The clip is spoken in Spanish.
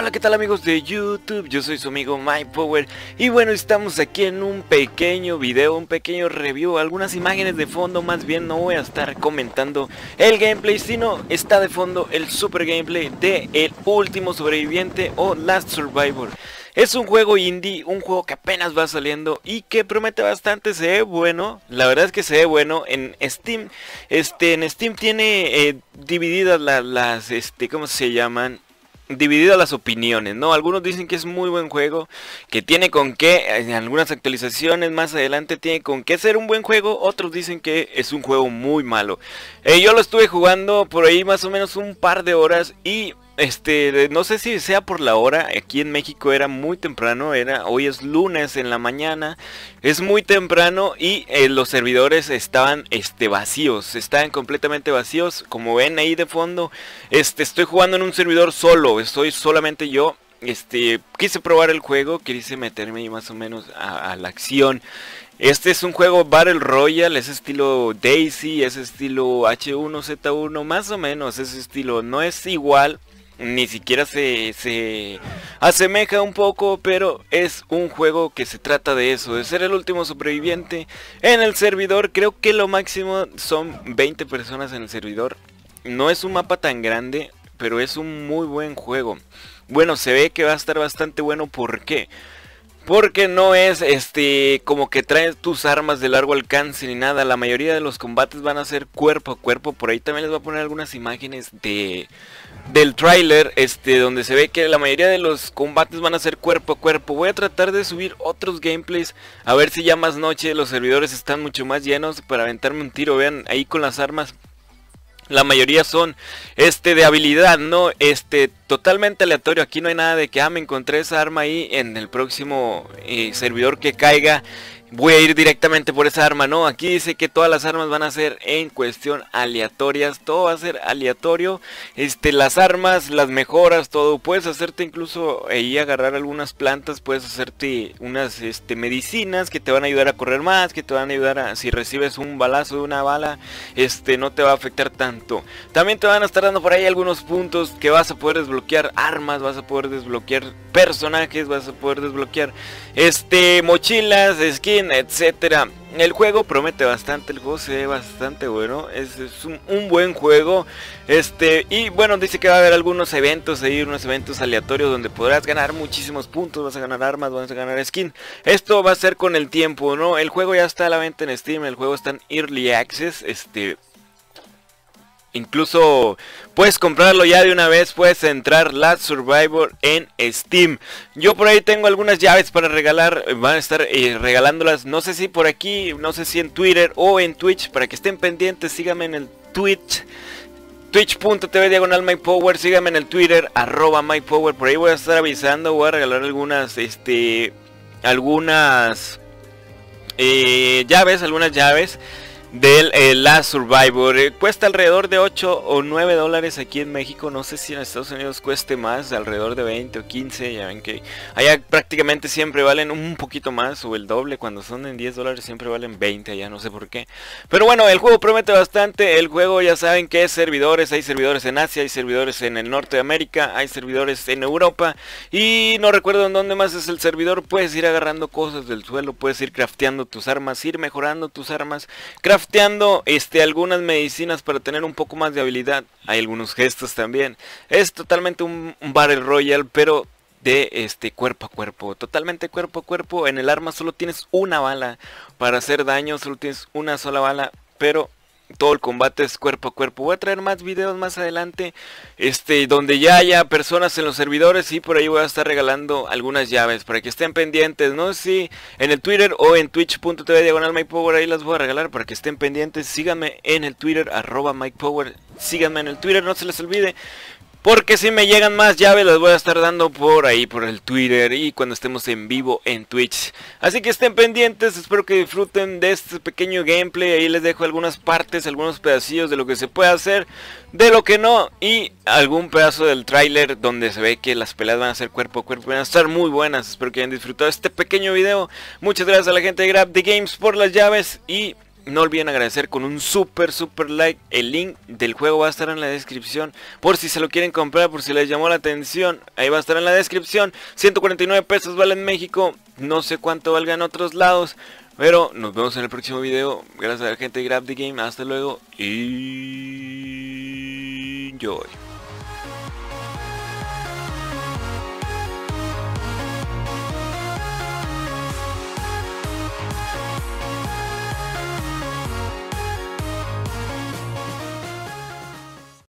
Hola, ¿qué tal amigos de YouTube? Yo soy su amigo MyPower y bueno, estamos aquí en un pequeño video, un pequeño review, algunas imágenes de fondo, más bien no voy a estar comentando el gameplay, sino está de fondo el super gameplay de El Último Sobreviviente o Last Survivor. Es un juego indie, un juego que apenas va saliendo y que promete bastante, se ve bueno, la verdad es que se ve bueno en Steam, este, en Steam tiene eh, divididas las, este, ¿cómo se llaman? Dividido las opiniones, ¿no? Algunos dicen que es muy buen juego, que tiene con qué, en algunas actualizaciones más adelante tiene con qué ser un buen juego, otros dicen que es un juego muy malo. Eh, yo lo estuve jugando por ahí más o menos un par de horas y este, no sé si sea por la hora, aquí en México era muy temprano, era hoy es lunes en la mañana, es muy temprano y eh, los servidores estaban este vacíos, estaban completamente vacíos, como ven ahí de fondo, este estoy jugando en un servidor solo, estoy solamente yo este, quise probar el juego, quise meterme más o menos a, a, la acción. Este es un juego Battle Royale, es estilo Daisy, es estilo H1Z1, más o menos, es estilo, no es igual, ni siquiera se, se asemeja un poco, pero es un juego que se trata de eso, de ser el último sobreviviente en el servidor. Creo que lo máximo son 20 personas en el servidor. No es un mapa tan grande, pero es un muy buen juego. Bueno, se ve que va a estar bastante bueno, ¿por qué? Porque no es este como que traes tus armas de largo alcance ni nada. La mayoría de los combates van a ser cuerpo a cuerpo. Por ahí también les voy a poner algunas imágenes de del tráiler, este, donde se ve que la mayoría de los combates van a ser cuerpo a cuerpo. Voy a tratar de subir otros gameplays, a ver si ya más noche los servidores están mucho más llenos para aventarme un tiro. Vean, ahí con las armas la mayoría son este de habilidad, no este totalmente aleatorio. Aquí no hay nada de que ah, me encontré esa arma ahí en el próximo eh, servidor que caiga voy a ir directamente por esa arma. No, aquí dice que todas las armas van a ser en cuestión aleatorias. Todo va a ser aleatorio. Este, las armas, las mejoras, todo. Puedes hacerte incluso ahí agarrar algunas plantas. Puedes hacerte unas este, medicinas que te van a ayudar a correr más. Que te van a ayudar a, si recibes un balazo de una bala, este, no te va a afectar tanto. También te van a estar dando por ahí algunos puntos que vas a poder desbloquear armas. Vas a poder desbloquear personajes. Vas a poder desbloquear este, mochilas, skins etcétera. El juego promete bastante, el juego se ve bastante bueno, es, un, buen juego. Este, y bueno, dice que va a haber algunos eventos ahí, unos eventos aleatorios donde podrás ganar muchísimos puntos, vas a ganar armas, vas a ganar skin. Esto va a ser con el tiempo, ¿no? El juego ya está a la venta en Steam, el juego está en Early Access, este Incluso puedes comprarlo ya de una vez, puedes entrar la Survivor en Steam. Yo por ahí tengo algunas llaves para regalar, van a estar eh, regalándolas, no sé si por aquí, no sé si en Twitter o en Twitch, para que estén pendientes, síganme en el Twitch. Twitch.tv diagonal MyPower, síganme en el Twitter, arroba MyPower, por ahí voy a estar avisando, voy a regalar algunas, este, algunas eh, llaves, algunas llaves del eh, Last Survivor. Eh, cuesta alrededor de 8 o 9 dólares aquí en México. No sé si en Estados Unidos cueste más, alrededor de 20 o 15. Ya ven que allá prácticamente siempre valen un poquito más o el doble. Cuando son en 10 dólares siempre valen 20, allá no sé por qué. Pero bueno, el juego promete bastante. El juego ya saben que es servidores. Hay servidores en Asia, hay servidores en el norte de América, hay servidores en Europa. Y no recuerdo en dónde más es el servidor. Puedes ir agarrando cosas del suelo, puedes ir crafteando tus armas, ir mejorando tus armas crafteando este, algunas medicinas para tener un poco más de habilidad. Hay algunos gestos también. Es totalmente un, Battle Royale, pero de este cuerpo a cuerpo, totalmente cuerpo a cuerpo. En el arma solo tienes una bala para hacer daño, solo tienes una sola bala, pero todo el combate es cuerpo a cuerpo. Voy a traer más videos más adelante, este, donde ya haya personas en los servidores y por ahí voy a estar regalando algunas llaves para que estén pendientes. No si en el Twitter o en twitch.tv diagonal MyPower ahí las voy a regalar para que estén pendientes. Síganme en el Twitter, arroba MyPower. Síganme en el Twitter, no se les olvide. Porque si me llegan más llaves las voy a estar dando por ahí, por el Twitter y cuando estemos en vivo en Twitch. Así que estén pendientes, espero que disfruten de este pequeño gameplay. Ahí les dejo algunas partes, algunos pedacillos de lo que se puede hacer, de lo que no. Y algún pedazo del tráiler donde se ve que las peleas van a ser cuerpo a cuerpo. Van a estar muy buenas, espero que hayan disfrutado este pequeño video. Muchas gracias a la gente de Grab the Games por las llaves y no olviden agradecer con un super super like. El link del juego va a estar en la descripción. Por si se lo quieren comprar, por si les llamó la atención. Ahí va a estar en la descripción. 149 pesos vale en México. No sé cuánto valga en otros lados. Pero nos vemos en el próximo video. Gracias a la gente de Grab the Game. Hasta luego. Y... Enjoy.